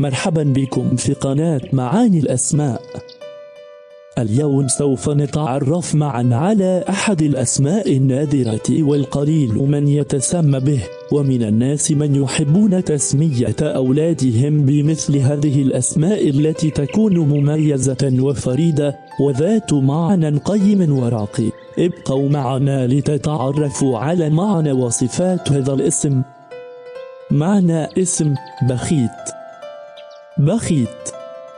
مرحبا بكم في قناة معاني الأسماء. اليوم سوف نتعرف معا على أحد الأسماء النادرة والقليل من يتسمى به ومن الناس من يحبون تسمية أولادهم بمثل هذه الأسماء التي تكون مميزة وفريدة وذات معنى قيم وراقي. ابقوا معنا لتتعرفوا على معنى وصفات هذا الاسم. معنى اسم بخيت. بخيت.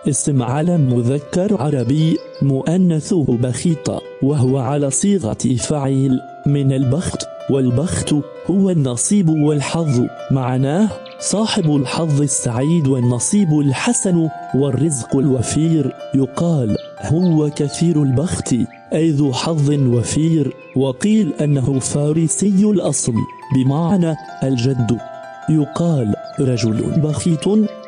اسم علم مذكر عربي مؤنثه بخيطة وهو على صيغة فعيل من البخت والبخت هو النصيب والحظ. معناه صاحب الحظ السعيد والنصيب الحسن والرزق الوفير. يقال هو كثير البخت أي ذو حظ وفير. وقيل أنه فارسي الأصل بمعنى الجد. يقال رجل بخيت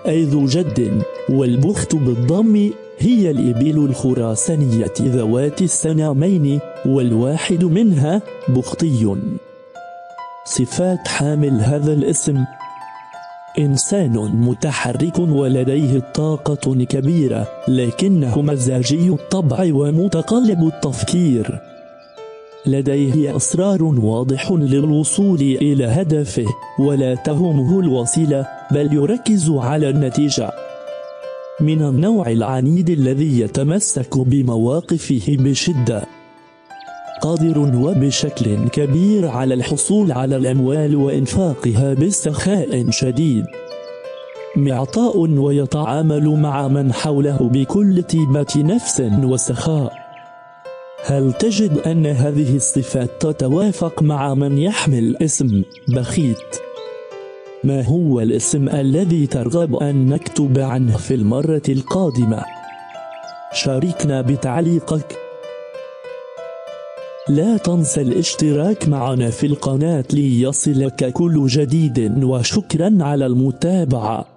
أي ذو جد والبخت بالضم هي الإبل الخراسانية ذوات السنامين والواحد منها بختي. صفات حامل هذا الاسم. إنسان متحرك ولديه طاقة كبيرة لكنه مزاجي الطبع ومتقلب التفكير. لديه أسرار واضح للوصول إلى هدفه ولا تهمه الوسيلة بل يركز على النتيجة. من النوع العنيد الذي يتمسك بمواقفه بشدة. قادر وبشكل كبير على الحصول على الأموال وإنفاقها بسخاء شديد. معطاء ويتعامل مع من حوله بكل طيبة نفس وسخاء. هل تجد أن هذه الصفات تتوافق مع من يحمل اسم بخيت؟ ما هو الاسم الذي ترغب أن نكتب عنه في المرة القادمة؟ شاركنا بتعليقك لا تنسى الاشتراك معنا في القناة ليصلك كل جديد وشكرا على المتابعة